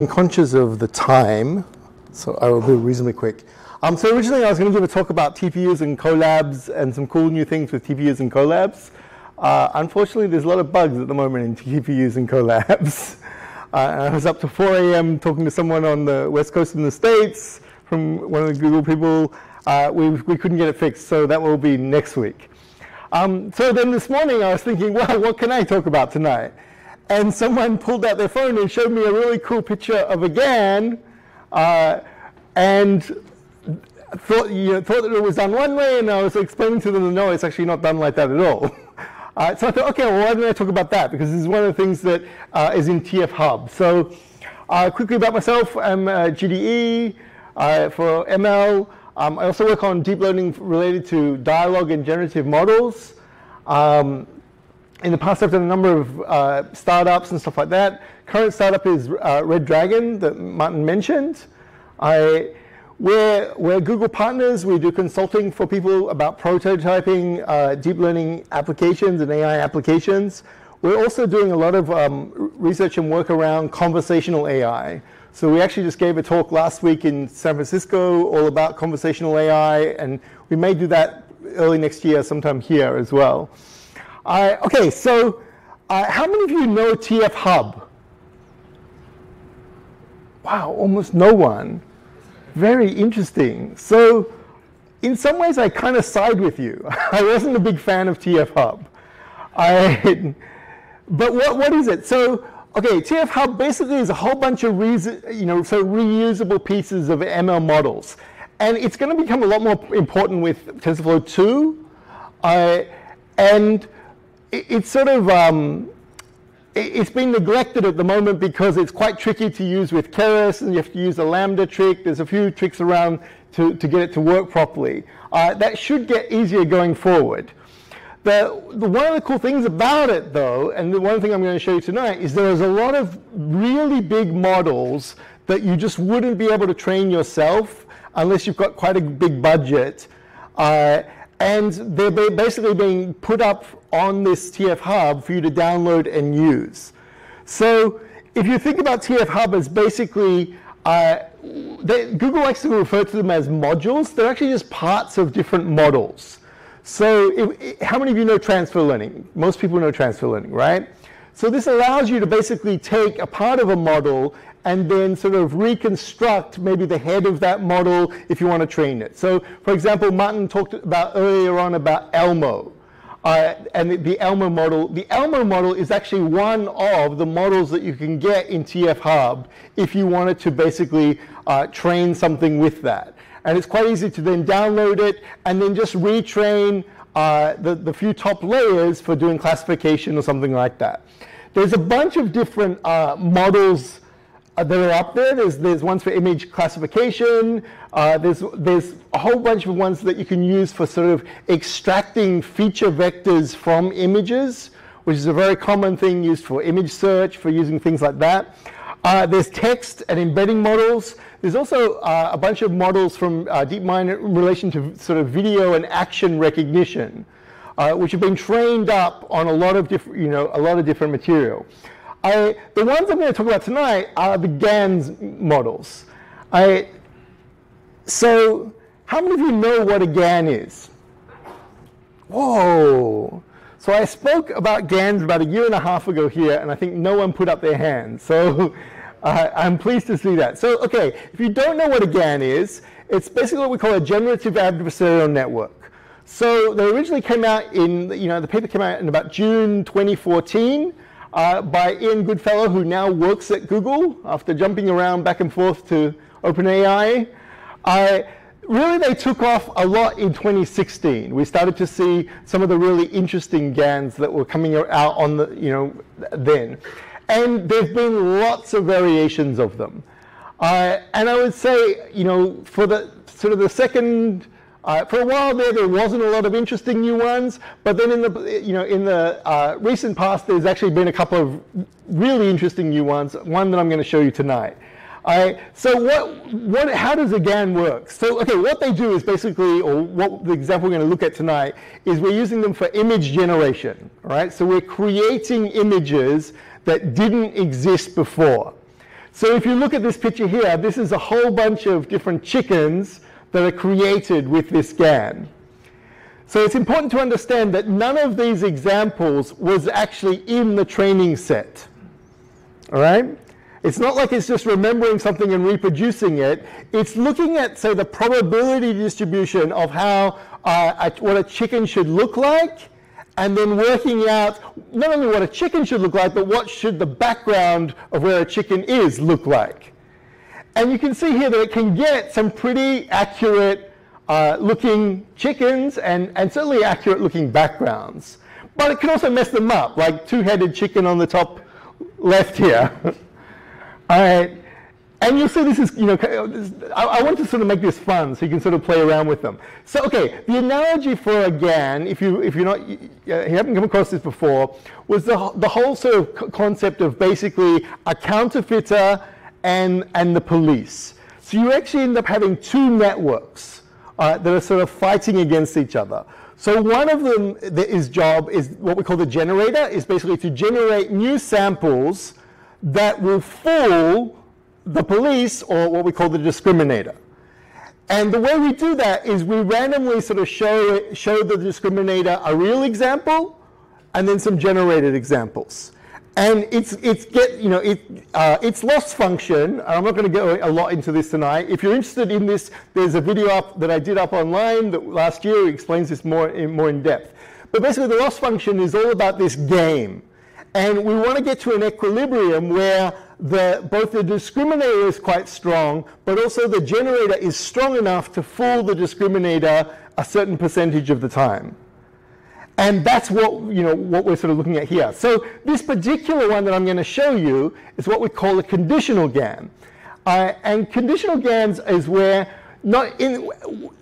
I'm conscious of the time, so I will be reasonably quick. Um, so originally I was going to give a talk about TPUs and Colabs and some cool new things with TPUs and Colabs. Uh, unfortunately, there's a lot of bugs at the moment in TPUs and Colabs. Uh, I was up to 4 a.m. talking to someone on the west coast in the States from one of the Google people. Uh, we, we couldn't get it fixed, so that will be next week. Um, so then this morning I was thinking, well, what can I talk about tonight? And someone pulled out their phone and showed me a really cool picture of a GAN uh, and thought, you know, thought that it was done one way, and I was explaining to them, no, it's actually not done like that at all. Uh, so I thought, okay, well, why don't I talk about that? Because this is one of the things that uh, is in TF Hub. So uh, quickly about myself, I'm GDE uh, for ML. Um, I also work on deep learning related to dialogue and generative models. Um, in the past, I've done a number of uh, startups and stuff like that. Current startup is uh, Red Dragon that Martin mentioned. I, we're, we're Google partners. We do consulting for people about prototyping uh, deep learning applications and AI applications. We're also doing a lot of um, research and work around conversational AI. So we actually just gave a talk last week in San Francisco all about conversational AI, and we may do that early next year sometime here as well. Okay, so uh, how many of you know TF Hub? Wow, almost no one. Very interesting. So in some ways, I kind of side with you. I wasn't a big fan of TF Hub. I, but what, what is it? So, okay, TF Hub basically is a whole bunch of you know, so reusable pieces of ML models. And it's going to become a lot more important with TensorFlow 2. Uh, and it's sort of, um, it's been neglected at the moment because it's quite tricky to use with Keras and you have to use a lambda trick. There's a few tricks around to, to get it to work properly. Uh, that should get easier going forward. The, the, one of the cool things about it though, and the one thing I'm going to show you tonight, is there's a lot of really big models that you just wouldn't be able to train yourself unless you've got quite a big budget. Uh, and they're basically being put up on this TF Hub for you to download and use. So if you think about TF Hub as basically, uh, they, Google likes to refer to them as modules. They're actually just parts of different models. So if, how many of you know transfer learning? Most people know transfer learning, right? So this allows you to basically take a part of a model and then sort of reconstruct maybe the head of that model if you want to train it. So for example, Martin talked about earlier on about Elmo. Uh, and the, the, Elmo model, the Elmo model is actually one of the models that you can get in TF Hub if you wanted to basically uh, train something with that. And it's quite easy to then download it and then just retrain uh, the, the few top layers for doing classification or something like that. There's a bunch of different uh, models uh, that are up there. There's, there's ones for image classification. Uh, there's, there's a whole bunch of ones that you can use for sort of extracting feature vectors from images, which is a very common thing used for image search, for using things like that. Uh, there's text and embedding models. There's also uh, a bunch of models from uh, DeepMind in relation to sort of video and action recognition, uh, which have been trained up on a lot of different, you know, a lot of different material. I, the ones I'm going to talk about tonight are the GANs models. I, so how many of you know what a GAN is? Whoa. So I spoke about GANs about a year and a half ago here, and I think no one put up their hand. So uh, I'm pleased to see that. So, okay, if you don't know what a GAN is, it's basically what we call a generative adversarial network. So they originally came out in, you know, the paper came out in about June 2014 uh, by Ian Goodfellow, who now works at Google after jumping around back and forth to OpenAI. Uh, really, they took off a lot in 2016. We started to see some of the really interesting GANs that were coming out on the, you know, then. And there's been lots of variations of them. Uh, and I would say, you know, for the sort of the second uh, for a while there, there wasn't a lot of interesting new ones, but then in the, you know, in the uh, recent past, there's actually been a couple of really interesting new ones, one that I'm going to show you tonight. All so what, what, how does a GAN work? So, okay, what they do is basically, or what the example we're going to look at tonight, is we're using them for image generation, right? So we're creating images that didn't exist before. So if you look at this picture here, this is a whole bunch of different chickens that are created with this GAN. So it's important to understand that none of these examples was actually in the training set. All right? It's not like it's just remembering something and reproducing it. It's looking at, say, the probability distribution of how uh, a, what a chicken should look like, and then working out not only what a chicken should look like, but what should the background of where a chicken is look like. And you can see here that it can get some pretty accurate uh, looking chickens and, and certainly accurate looking backgrounds. But it can also mess them up, like two-headed chicken on the top left here. All right. And you'll see this is, you know, I, want to sort of make this fun so you can sort of play around with them. So, okay, the analogy for a GAN, if, you, if you're not, you haven't come across this before, was the, the whole sort of concept of basically a counterfeiter and, and the police. So you actually end up having two networks uh, that are sort of fighting against each other. So one of them, his job is what we call the generator, is basically to generate new samples that will fool the police or what we call the discriminator. And the way we do that is we randomly sort of show, show the discriminator a real example and then some generated examples. And it's, it's get, you know, it, uh, it's loss function. I'm not going to go a lot into this tonight. If you're interested in this, there's a video up that I did up online that last year explains this more in, more in depth. But basically the loss function is all about this game. And we want to get to an equilibrium where the, both the discriminator is quite strong, but also the generator is strong enough to fool the discriminator a certain percentage of the time. And that's what, you know, what we're sort of looking at here. So this particular one that I'm going to show you is what we call a conditional GAN. Uh, and conditional GANs is where not in,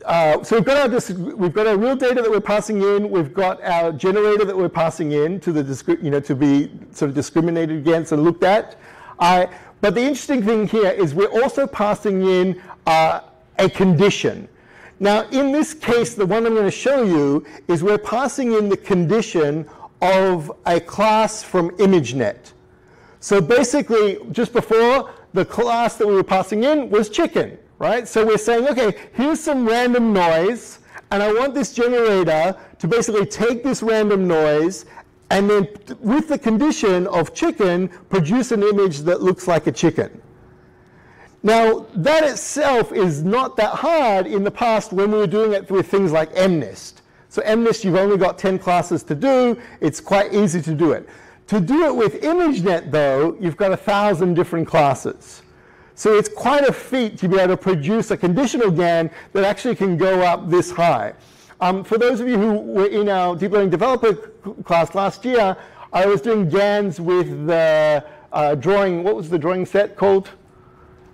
uh, so we've got, our, we've got our real data that we're passing in, we've got our generator that we're passing in to, the, you know, to be sort of discriminated against and looked at. Uh, but the interesting thing here is we're also passing in uh, a condition. Now, in this case, the one I'm going to show you is we're passing in the condition of a class from ImageNet. So basically, just before, the class that we were passing in was chicken, right? So we're saying, okay, here's some random noise, and I want this generator to basically take this random noise and then with the condition of chicken, produce an image that looks like a chicken. Now, that itself is not that hard in the past when we were doing it with things like MNIST. So MNIST, you've only got 10 classes to do. It's quite easy to do it. To do it with ImageNet, though, you've got a thousand different classes. So it's quite a feat to be able to produce a conditional GAN that actually can go up this high. Um, for those of you who were in our deep learning developer class last year, I was doing GANs with the uh, drawing, what was the drawing set called?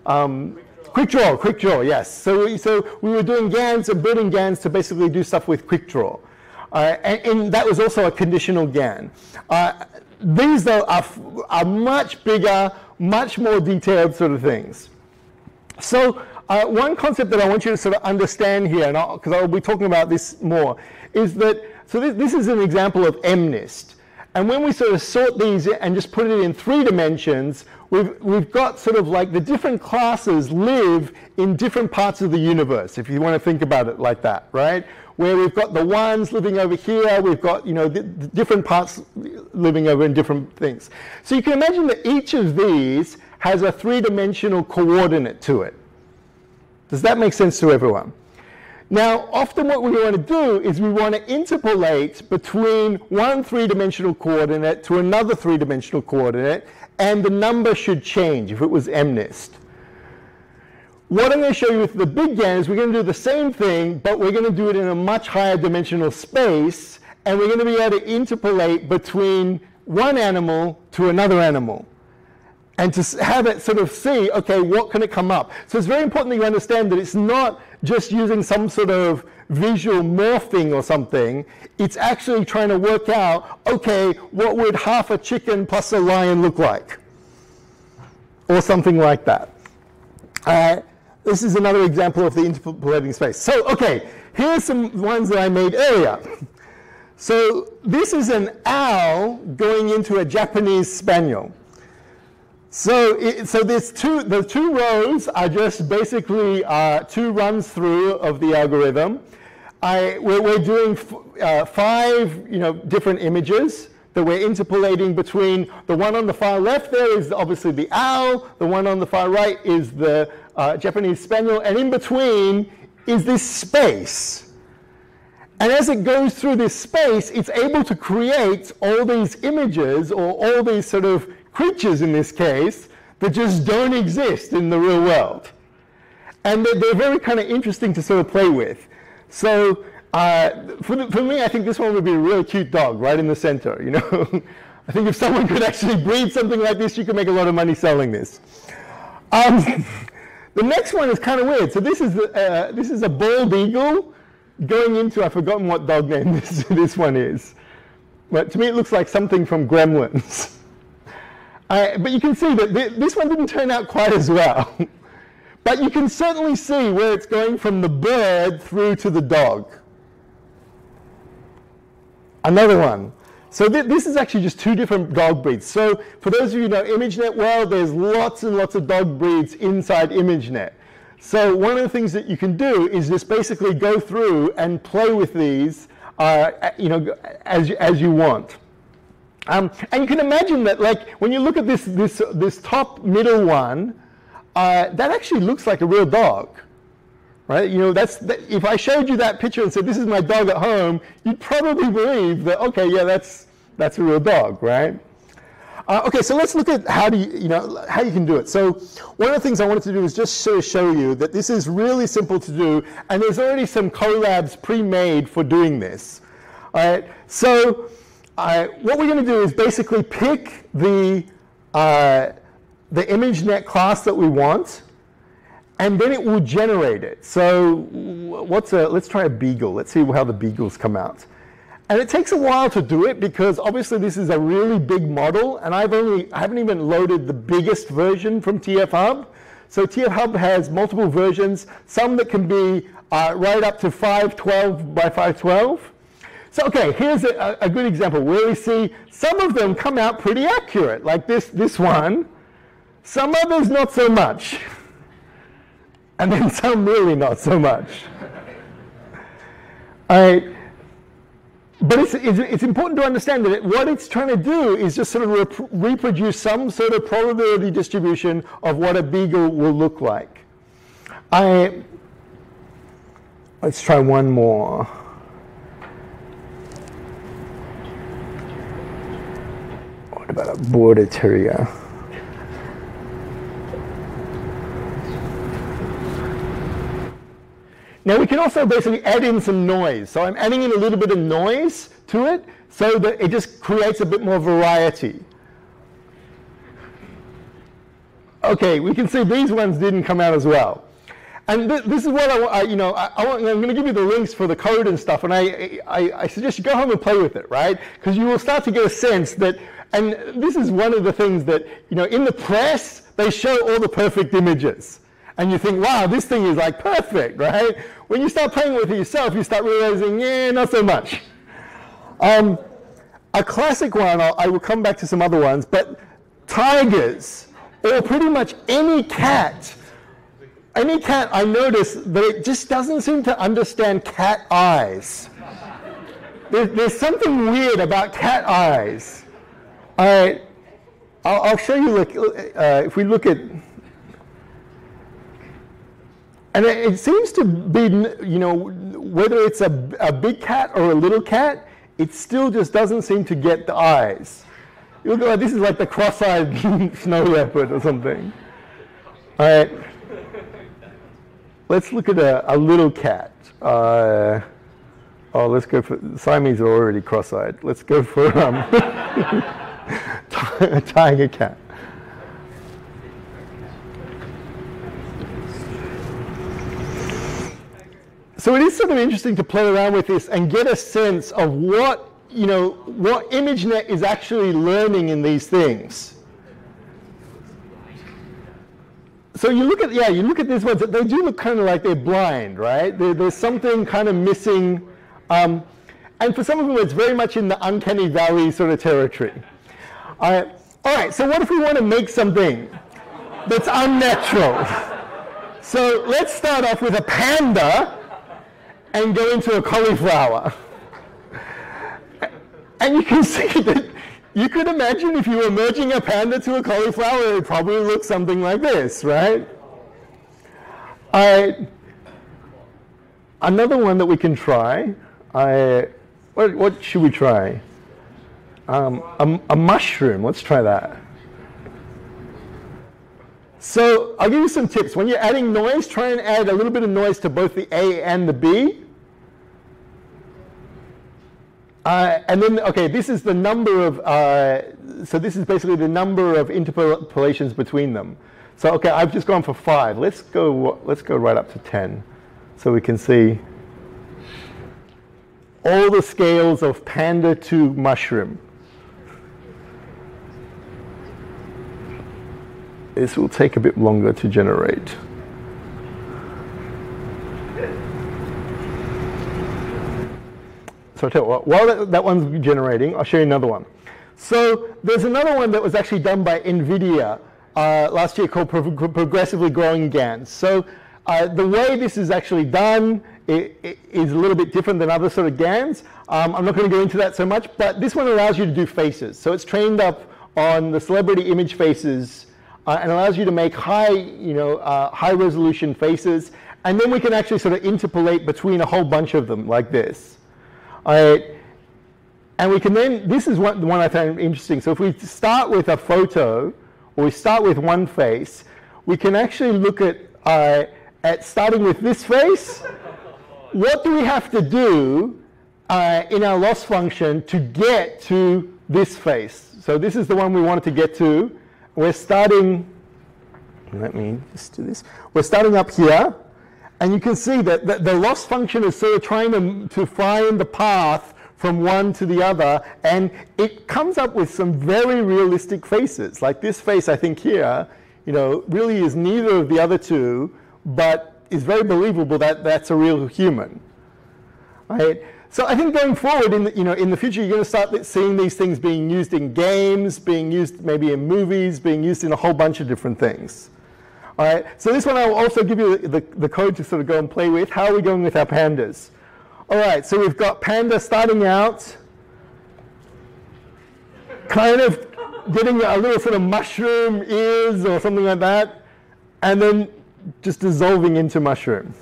Um, quick draw, quick draw, yes. So we, so we were doing GANs and building GANs to basically do stuff with quick draw. Uh, and, and, that was also a conditional GAN. Uh, these though are, are much bigger, much more detailed sort of things. So uh, one concept that I want you to sort of understand here, because I'll, I'll, be talking about this more, is that, so this, this is an example of MNIST. And when we sort of sort these and just put it in three dimensions, we've, we've got sort of like the different classes live in different parts of the universe, if you want to think about it like that, right? Where we've got the ones living over here, we've got, you know, the, the different parts living over in different things. So you can imagine that each of these has a three-dimensional coordinate to it. Does that make sense to everyone? Now, often what we want to do is we want to interpolate between one three-dimensional coordinate to another three-dimensional coordinate, and the number should change if it was MNIST. What I'm going to show you with the big GAN is we're going to do the same thing, but we're going to do it in a much higher dimensional space, and we're going to be able to interpolate between one animal to another animal and to have it sort of see, okay, what can it come up? So it's very important that you understand that it's not just using some sort of visual morphing or something. It's actually trying to work out, okay, what would half a chicken plus a lion look like? Or something like that. Uh, this is another example of the interpolating space. So, okay, here's some ones that I made earlier. So this is an owl going into a Japanese spaniel. So, it, so there's two, the two rows are just basically uh, two runs through of the algorithm. I, we're, we're doing uh, five you know, different images that we're interpolating between. The one on the far left there is obviously the owl, the one on the far right is the uh, Japanese spaniel, and in between is this space. And as it goes through this space, it's able to create all these images or all these sort of creatures in this case that just don't exist in the real world. And they're, they're very kind of interesting to sort of play with. So uh, for, the, for me, I think this one would be a really cute dog right in the center, you know. I think if someone could actually breed something like this, you could make a lot of money selling this. Um, the next one is kind of weird. So this is, uh, this is a bald eagle going into, I've forgotten what dog name this, this one is. But to me, it looks like something from Gremlins. But you can see that th this one didn't turn out quite as well. but you can certainly see where it's going from the bird through to the dog. Another one. So th this is actually just two different dog breeds. So for those of you who know ImageNet well, there's lots and lots of dog breeds inside ImageNet. So one of the things that you can do is just basically go through and play with these, uh, you know, as, as you want. Um, and you can imagine that, like, when you look at this, this, this top middle one, uh, that actually looks like a real dog, right? You know, that's, that, if I showed you that picture and said, this is my dog at home, you'd probably believe that, okay, yeah, that's, that's a real dog, right? Uh, okay, so let's look at how do you, you know, how you can do it. So one of the things I wanted to do is just sort of show you that this is really simple to do, and there's already some Colabs pre-made for doing this. All right, so what we're going to do is basically pick the, uh, the ImageNet class that we want, and then it will generate it. So what's a, let's try a beagle. Let's see how the beagles come out. And it takes a while to do it because obviously this is a really big model and I've only, I haven't even loaded the biggest version from TF Hub. So TF Hub has multiple versions, some that can be uh, right up to 512 by 512. So, okay, here's a, a, good example where we see some of them come out pretty accurate, like this, this one. Some others not so much. And then some really not so much. Right. But it's, it's, it's, important to understand that it, what it's trying to do is just sort of rep reproduce some sort of probability distribution of what a beagle will look like. I, let's try one more. Border terrier? Now we can also basically add in some noise. So I'm adding in a little bit of noise to it so that it just creates a bit more variety. Okay, we can see these ones didn't come out as well. And th this is what I, I you know, I, I am going to give you the links for the code and stuff, and I, I, I suggest you go home and play with it, right? Because you will start to get a sense that and this is one of the things that, you know, in the press, they show all the perfect images. And you think, wow, this thing is like perfect, right? When you start playing with it yourself, you start realizing, yeah, not so much. Um, a classic one, I'll, I will come back to some other ones, but tigers, or pretty much any cat, any cat, I notice that it just doesn't seem to understand cat eyes. There, there's something weird about cat eyes. All right, I'll, I'll show you, like, uh, if we look at, and it, it, seems to be, you know, whether it's a, a big cat or a little cat, it still just doesn't seem to get the eyes. You look like this is like the cross-eyed snow leopard or something. All right. Let's look at a, a little cat. Uh, oh, let's go for Siamese are already cross-eyed. Let's go for um, tiger cat. So it is sort of interesting to play around with this and get a sense of what, you know, what ImageNet is actually learning in these things. So you look at, yeah, you look at these ones, they do look kind of like they're blind, right? there's something kind of missing. Um, and for some of them, it's very much in the uncanny valley sort of territory. All right, so what if we want to make something that's unnatural? So let's start off with a panda and go into a cauliflower. And you can see that you could imagine if you were merging a panda to a cauliflower, it would probably look something like this, right? I, another one that we can try, I, what, what should we try? Um, a, a mushroom, let's try that. So I'll give you some tips. When you're adding noise, try and add a little bit of noise to both the A and the B. Uh, and then, okay, this is the number of, uh, so this is basically the number of interpolations between them. So, okay, I've just gone for five. Let's go, let's go right up to 10 so we can see all the scales of panda to mushroom. This will take a bit longer to generate. So tell what, while that, that one's generating, I'll show you another one. So there's another one that was actually done by NVIDIA uh, last year called Pro Progressively Growing GANs. So uh, the way this is actually done it, it is a little bit different than other sort of GANs. Um, I'm not going to go into that so much, but this one allows you to do faces. So it's trained up on the celebrity image faces uh, and allows you to make high, you know, uh, high resolution faces. And then we can actually sort of interpolate between a whole bunch of them like this. Uh, and we can then, this is one, the one I found interesting. So if we start with a photo, or we start with one face, we can actually look at, uh, at starting with this face, what do we have to do uh, in our loss function to get to this face? So this is the one we wanted to get to. We're starting, let me just do this. We're starting up here, and you can see that the, loss function is sort of trying to, to find the path from one to the other, and it comes up with some very realistic faces. Like this face, I think here, you know, really is neither of the other two, but is very believable that that's a real human. Right? So I think going forward, in the, you know, in the future, you're going to start seeing these things being used in games, being used maybe in movies, being used in a whole bunch of different things. All right, so this one I'll also give you the, the code to sort of go and play with. How are we going with our pandas? All right, so we've got panda starting out, kind of getting a little sort of mushroom ears or something like that, and then just dissolving into mushroom.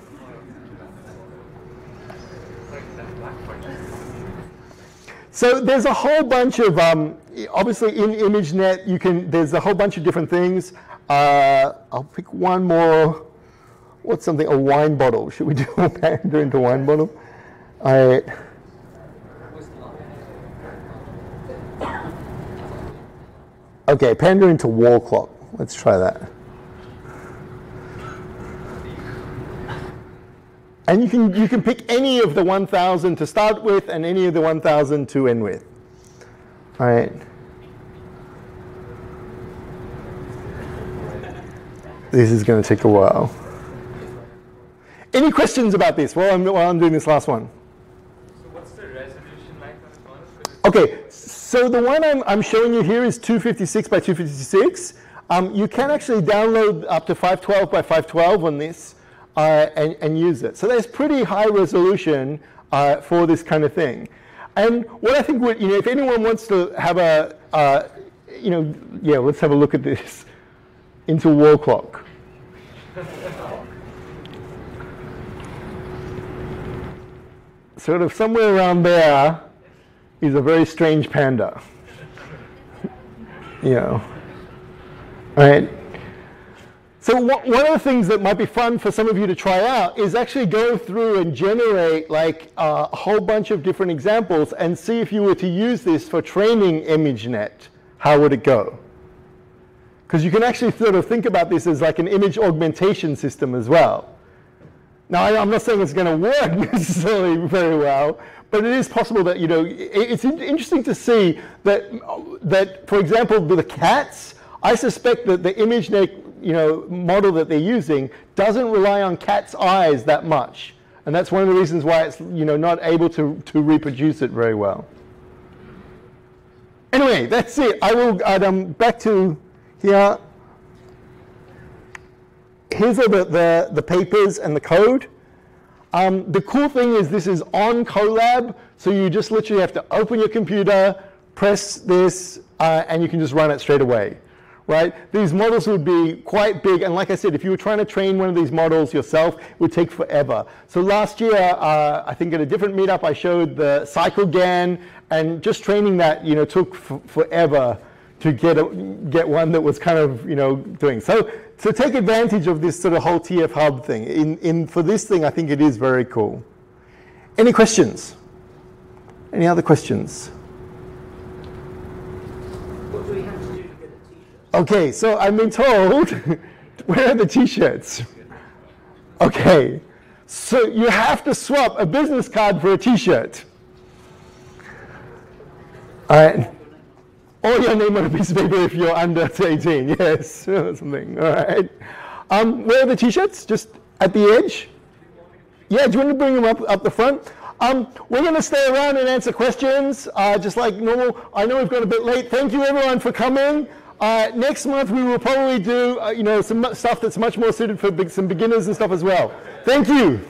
So there's a whole bunch of, um, obviously in ImageNet, you can, there's a whole bunch of different things. Uh, I'll pick one more. What's something? A wine bottle. Should we do a panda into wine bottle? Right. Okay, panda into wall clock. Let's try that. And you can, you can pick any of the 1,000 to start with and any of the 1,000 to end with. All right. This is going to take a while. Any questions about this while I'm, while I'm doing this last one? So what's the resolution? Okay, so the one I'm, I'm showing you here is 256 by 256. Um, you can actually download up to 512 by 512 on this uh, and, and, use it. So there's pretty high resolution uh, for this kind of thing. And what I think would, you know, if anyone wants to have a, uh, you know, yeah, let's have a look at this into wall clock. Sort of somewhere around there is a very strange panda. you know, right? So one of the things that might be fun for some of you to try out is actually go through and generate like a whole bunch of different examples and see if you were to use this for training ImageNet, how would it go? Because you can actually sort of think about this as like an image augmentation system as well. Now, I'm not saying it's going to work necessarily very well, but it is possible that, you know, it's interesting to see that, that for example, with the cats, I suspect that the ImageNet, you know, model that they're using doesn't rely on cats' eyes that much. And that's one of the reasons why it's, you know, not able to, to reproduce it very well. Anyway, that's it. I will um, back to here. Here's all the, the, the papers and the code. Um, the cool thing is this is on Colab, so you just literally have to open your computer, press this, uh, and you can just run it straight away. Right? These models would be quite big, and like I said, if you were trying to train one of these models yourself, it would take forever. So last year, uh, I think at a different meetup, I showed the CycleGAN, and just training that, you know, took forever to get a, get one that was kind of, you know, doing. So so take advantage of this sort of whole TF Hub thing. In, in, for this thing, I think it is very cool. Any questions? Any other questions? What do we have to do to get a t-shirt? Okay, so I've been told, where are the t-shirts? Okay, so you have to swap a business card for a t-shirt. All right or your name on a piece of paper if you're under 18, yes, something, all right. Um, where are the t-shirts? Just at the edge? Yeah, do you want to bring them up, up the front? Um, we're going to stay around and answer questions, uh, just like normal. I know we've got a bit late. Thank you everyone for coming. Uh, next month we will probably do, uh, you know, some stuff that's much more suited for big, some beginners and stuff as well. Thank you.